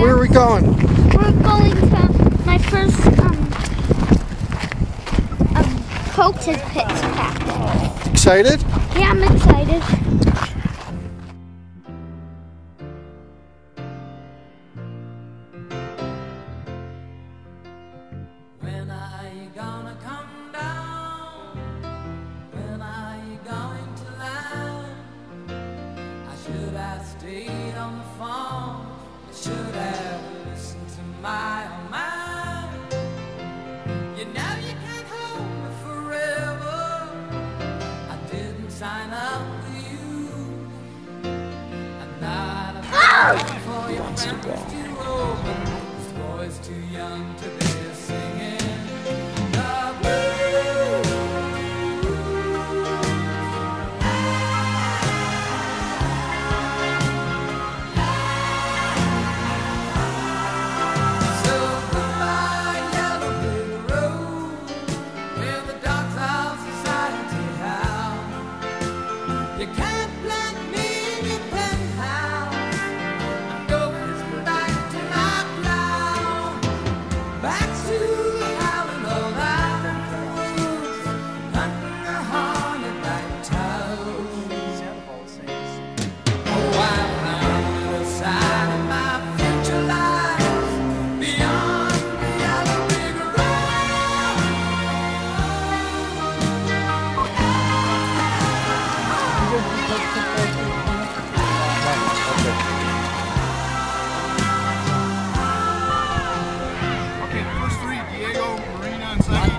Where are we going? We're going to my first um, um Coaches Pitch practice. Excited? Yeah, I'm excited. basketball.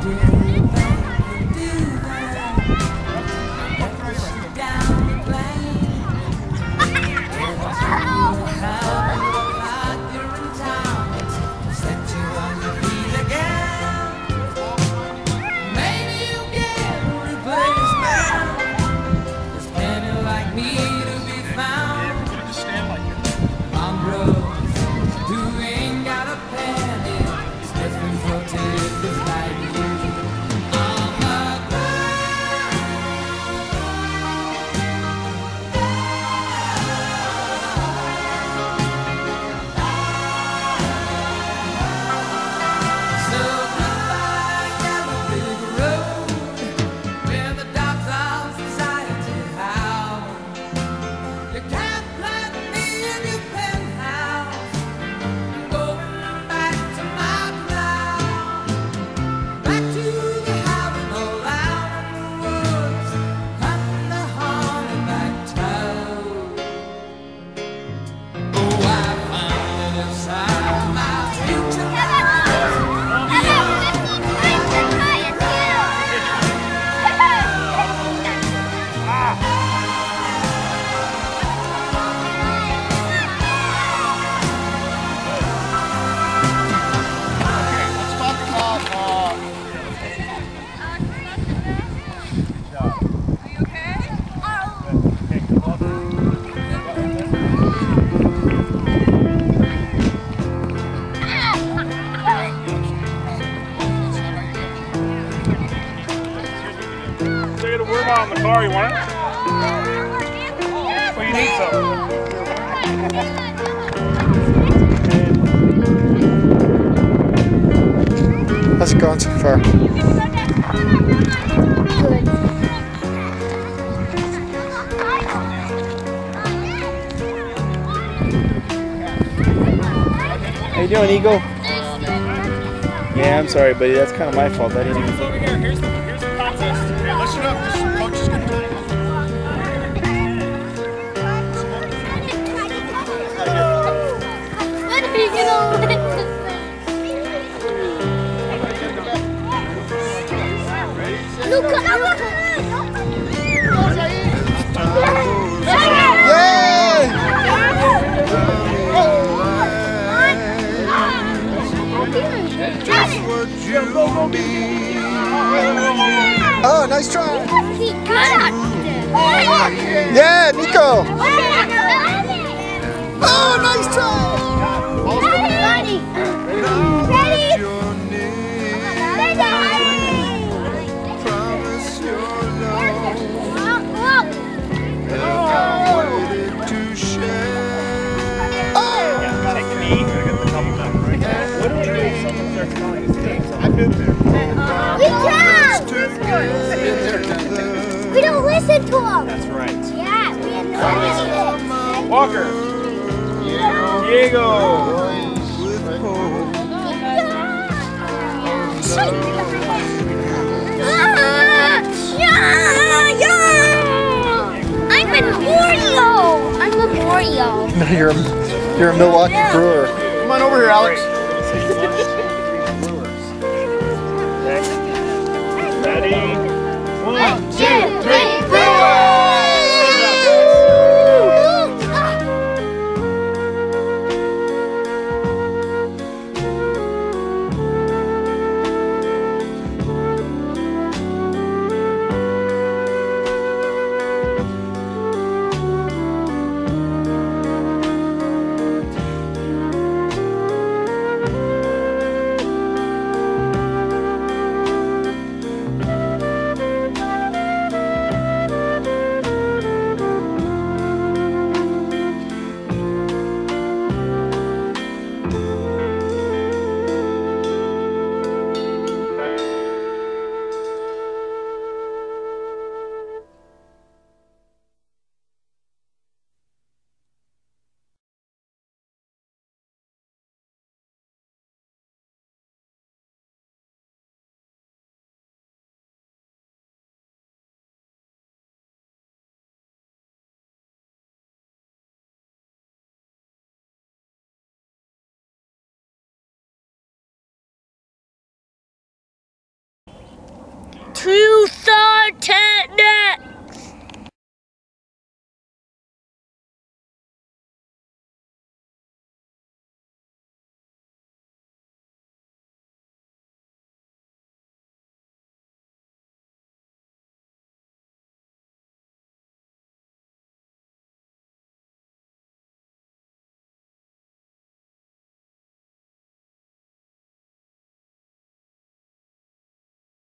doing you want it? Well, you need some. How's it going so far? How you doing, Eagle? Yeah, I'm sorry, buddy. That's kind of my fault. I didn't even. Oh, nice try. Yeah, Nico. Oh, nice try. I've been there. We can! We don't listen to them. That's right. Yeah, we have no listen. Walker. Diego. Yeah, yeah. I'm a Wario. I'm a Wario. No, you're a, you're a Milwaukee Brewer. Come on over here, Alex. Ready? One, 2010